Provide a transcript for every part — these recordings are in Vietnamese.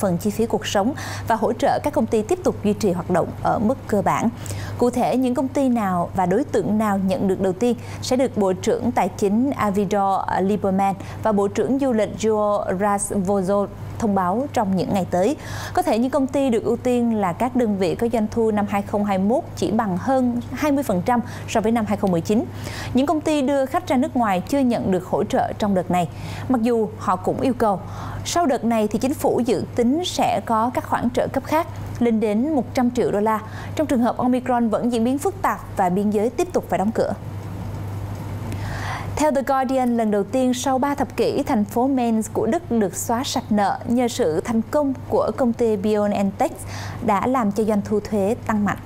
phần chi phí cuộc sống và hỗ trợ các công ty tiếp tục duy trì hoạt động ở mức cơ bản. Cụ thể, những công ty nào và đối tượng nào nhận được đầu tiên sẽ được Bộ trưởng Tài chính Avidor Lieberman và Bộ trưởng Du lịch Joe Rasvozo thông báo trong những ngày tới. Có thể những công ty được ưu tiên là các đơn vị có doanh thu năm 2021 chỉ bằng hơn 20% so với năm 2019. Những công ty đưa khách ra nước ngoài chưa nhận được hỗ trợ trong đợt này, mặc dù họ cũng yêu cầu. Sau đợt này thì chính phủ dự tính sẽ có các khoản trợ cấp khác lên đến 100 triệu đô la trong trường hợp Omicron vẫn diễn biến phức tạp và biên giới tiếp tục phải đóng cửa. Theo The Guardian, lần đầu tiên sau 3 thập kỷ, thành phố Mainz của Đức được xóa sạch nợ nhờ sự thành công của công ty BioNTech đã làm cho doanh thu thuế tăng mạnh.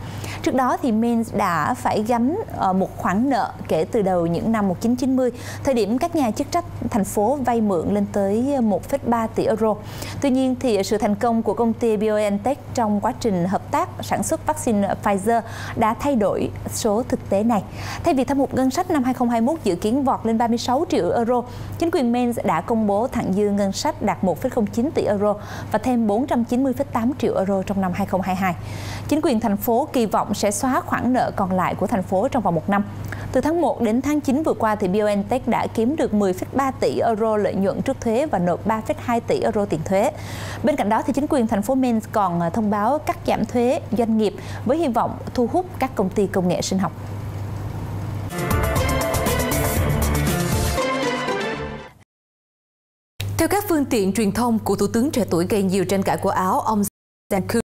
Trước đó thì Mainz đã phải gánh ờ, một khoản nợ kể từ đầu những năm 1990, thời điểm các nhà chức trách thành phố vay mượn lên tới 1,3 tỷ euro. Tuy nhiên thì sự thành công của công ty BioNTech trong quá trình hợp tác sản xuất vaccine Pfizer đã thay đổi số thực tế này. Thay vì thâm hụt ngân sách năm 2021 dự kiến vọt lên 36 triệu euro, chính quyền Mainz đã công bố thặng dư ngân sách đạt 1,09 tỷ euro và thêm 490,8 triệu euro trong năm 2022. Chính quyền thành phố kỳ vọng sẽ xóa khoản nợ còn lại của thành phố trong vòng một năm. Từ tháng 1 đến tháng 9 vừa qua, thì BioNTech đã kiếm được 10,3 tỷ euro lợi nhuận trước thuế và nộp 3,2 tỷ euro tiền thuế. Bên cạnh đó, thì chính quyền thành phố Mainz còn à, thông báo cắt giảm thuế doanh nghiệp với hy vọng thu hút các công ty công nghệ sinh học. Theo các phương tiện truyền thông, của Thủ tướng trẻ tuổi gây nhiều tranh cãi của Áo, ông Stanku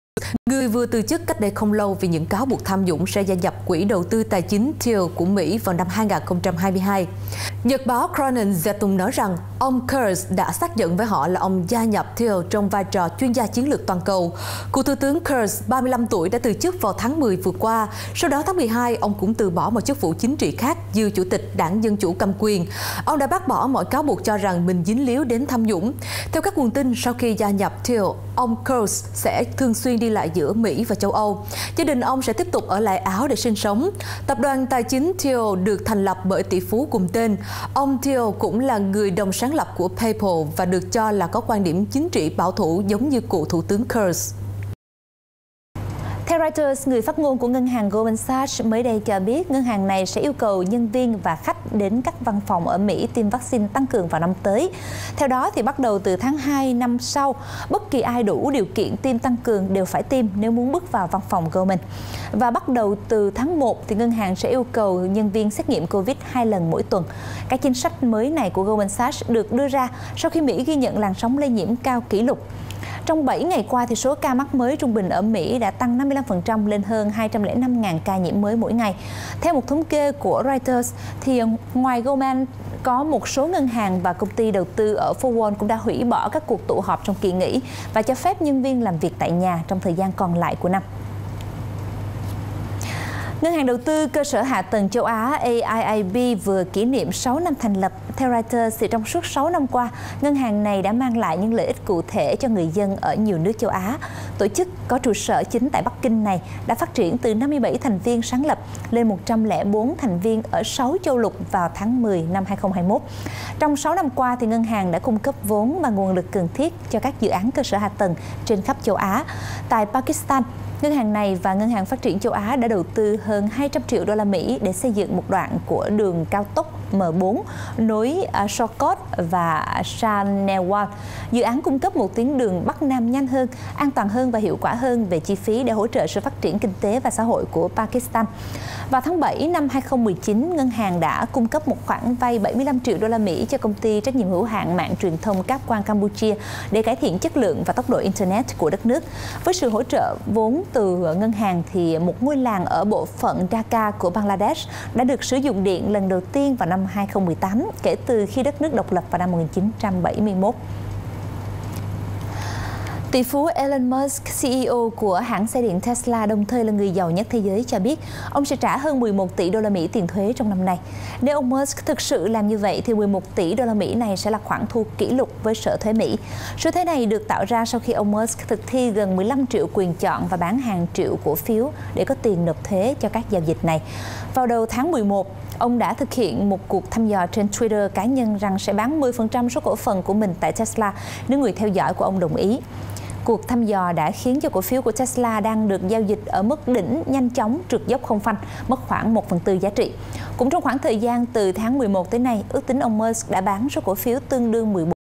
Người vừa từ chức cách đây không lâu vì những cáo buộc tham nhũng sẽ gia nhập quỹ đầu tư tài chính Thiel của Mỹ vào năm 2022. Nhật báo Cronin Zetung nói rằng ông Kurz đã xác nhận với họ là ông gia nhập Thiel trong vai trò chuyên gia chiến lược toàn cầu. Cựu Thủ tướng Kurz, 35 tuổi, đã từ chức vào tháng 10 vừa qua. Sau đó tháng 12, ông cũng từ bỏ một chức vụ chính trị khác dư Chủ tịch Đảng Dân Chủ cầm quyền. Ông đã bác bỏ mọi cáo buộc cho rằng mình dính líu đến tham nhũng. Theo các nguồn tin, sau khi gia nhập Thiel, ông Kurz sẽ thường xuyên đi lại giữa Mỹ và châu Âu. Gia đình ông sẽ tiếp tục ở lại Áo để sinh sống. Tập đoàn tài chính Thiel được thành lập bởi tỷ phú cùng tên. Ông Thiel cũng là người đồng sáng lập của PayPal và được cho là có quan điểm chính trị bảo thủ giống như cựu Thủ tướng Kurz. Reuters, người phát ngôn của ngân hàng Goldman Sachs mới đây cho biết ngân hàng này sẽ yêu cầu nhân viên và khách đến các văn phòng ở Mỹ tiêm vaccine tăng cường vào năm tới. Theo đó, thì bắt đầu từ tháng 2 năm sau, bất kỳ ai đủ điều kiện tiêm tăng cường đều phải tiêm nếu muốn bước vào văn phòng Goldman. Và bắt đầu từ tháng 1 thì ngân hàng sẽ yêu cầu nhân viên xét nghiệm COVID hai lần mỗi tuần. Các chính sách mới này của Goldman Sachs được đưa ra sau khi Mỹ ghi nhận làn sóng lây nhiễm cao kỷ lục trong 7 ngày qua, thì số ca mắc mới trung bình ở Mỹ đã tăng 55% lên hơn 205.000 ca nhiễm mới mỗi ngày. Theo một thống kê của Reuters, thì ngoài Goldman có một số ngân hàng và công ty đầu tư ở Fort Wall cũng đã hủy bỏ các cuộc tụ họp trong kỳ nghỉ và cho phép nhân viên làm việc tại nhà trong thời gian còn lại của năm. Ngân hàng đầu tư cơ sở hạ tầng châu Á AIIB vừa kỷ niệm 6 năm thành lập. Theo Reuters, thì trong suốt 6 năm qua, ngân hàng này đã mang lại những lợi ích cụ thể cho người dân ở nhiều nước châu Á. Tổ chức có trụ sở chính tại Bắc Kinh này đã phát triển từ 57 thành viên sáng lập lên 104 thành viên ở 6 châu lục vào tháng 10 năm 2021. Trong 6 năm qua, thì ngân hàng đã cung cấp vốn và nguồn lực cần thiết cho các dự án cơ sở hạ tầng trên khắp châu Á. Tại Pakistan, Ngân hàng này và Ngân hàng Phát triển châu Á đã đầu tư hơn 200 triệu đô la Mỹ để xây dựng một đoạn của đường cao tốc M4 nối à, Sokot và Shanewal. Dự án cung cấp một tuyến đường Bắc Nam nhanh hơn, an toàn hơn và hiệu quả hơn về chi phí để hỗ trợ sự phát triển kinh tế và xã hội của Pakistan. Vào tháng 7 năm 2019, ngân hàng đã cung cấp một khoản vay 75 triệu đô la Mỹ cho công ty trách nhiệm hữu hạn mạng truyền thông Cáp Quang Campuchia để cải thiện chất lượng và tốc độ internet của đất nước. Với sự hỗ trợ vốn từ ngân hàng thì một ngôi làng ở bộ phận Dhaka của Bangladesh đã được sử dụng điện lần đầu tiên vào năm năm 2018 kể từ khi đất nước độc lập vào năm 1971. Tỷ phú Elon Musk, CEO của hãng xe điện Tesla, đồng thời là người giàu nhất thế giới cho biết ông sẽ trả hơn 11 tỷ đô la Mỹ tiền thuế trong năm nay. Nếu ông Musk thực sự làm như vậy thì 11 tỷ đô la Mỹ này sẽ là khoản thu kỷ lục với Sở Thuế Mỹ. Số thuế này được tạo ra sau khi ông Musk thực thi gần 15 triệu quyền chọn và bán hàng triệu cổ phiếu để có tiền nộp thuế cho các giao dịch này. Vào đầu tháng 11, ông đã thực hiện một cuộc thăm dò trên Twitter cá nhân rằng sẽ bán 10% số cổ phần của mình tại Tesla nếu người theo dõi của ông đồng ý. Cuộc thăm dò đã khiến cho cổ phiếu của Tesla đang được giao dịch ở mức đỉnh nhanh chóng trượt dốc không phanh, mất khoảng 1 phần tư giá trị. Cũng trong khoảng thời gian từ tháng 11 tới nay, ước tính ông Musk đã bán số cổ phiếu tương đương 14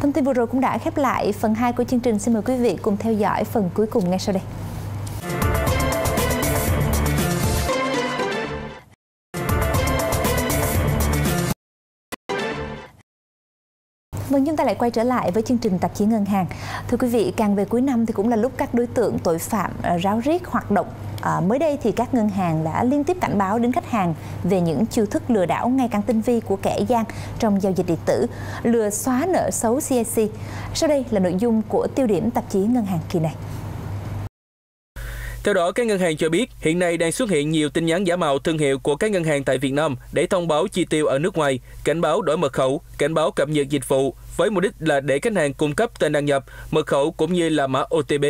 Thông tin vừa rồi cũng đã khép lại phần 2 của chương trình. Xin mời quý vị cùng theo dõi phần cuối cùng ngay sau đây. Vâng, chúng ta lại quay trở lại với chương trình tạp chí ngân hàng. Thưa quý vị, càng về cuối năm thì cũng là lúc các đối tượng tội phạm ờ, ráo riết hoạt động À, mới đây thì các ngân hàng đã liên tiếp cảnh báo đến khách hàng về những chiêu thức lừa đảo ngày càng tinh vi của kẻ gian trong giao dịch điện tử, lừa xóa nợ xấu CIC. Sau đây là nội dung của tiêu điểm tạp chí ngân hàng kỳ này. Theo đó, các ngân hàng cho biết hiện nay đang xuất hiện nhiều tin nhắn giả mạo thương hiệu của các ngân hàng tại Việt Nam để thông báo chi tiêu ở nước ngoài, cảnh báo đổi mật khẩu, cảnh báo cập nhật dịch vụ với mục đích là để khách hàng cung cấp tên đăng nhập, mật khẩu cũng như là mã OTP.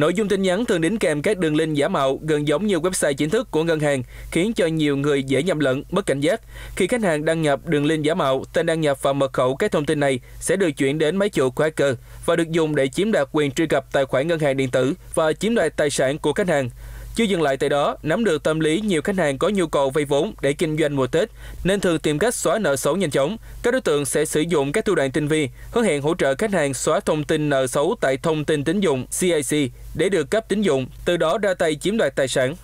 Nội dung tin nhắn thường đính kèm các đường link giả mạo gần giống như website chính thức của ngân hàng, khiến cho nhiều người dễ nhầm lẫn, mất cảnh giác. Khi khách hàng đăng nhập đường link giả mạo, tên đăng nhập và mật khẩu các thông tin này sẽ được chuyển đến máy chủ của hacker và được dùng để chiếm đoạt quyền truy cập tài khoản ngân hàng điện tử và chiếm đoạt tài sản của khách hàng. Chưa dừng lại tại đó, nắm được tâm lý nhiều khách hàng có nhu cầu vay vốn để kinh doanh mùa Tết nên thường tìm cách xóa nợ xấu nhanh chóng. Các đối tượng sẽ sử dụng các thủ đoạn tinh vi, hứa hẹn hỗ trợ khách hàng xóa thông tin nợ xấu tại thông tin tín dụng CIC để được cấp tín dụng, từ đó ra tay chiếm đoạt tài sản.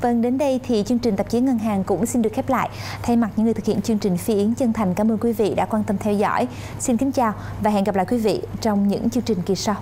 Vâng, đến đây thì chương trình tạp chí ngân hàng cũng xin được khép lại. Thay mặt những người thực hiện chương trình Phi Yến chân thành cảm ơn quý vị đã quan tâm theo dõi. Xin kính chào và hẹn gặp lại quý vị trong những chương trình kỳ sau.